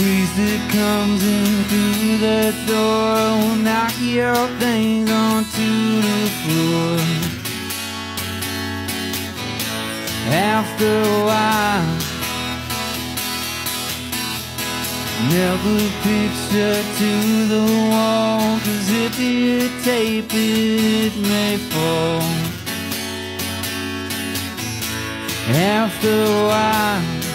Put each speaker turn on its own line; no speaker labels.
breeze that comes in through the door will knock your things onto the floor. After a while, never picture to the wall, cause if you tape it, it may fall. After a while,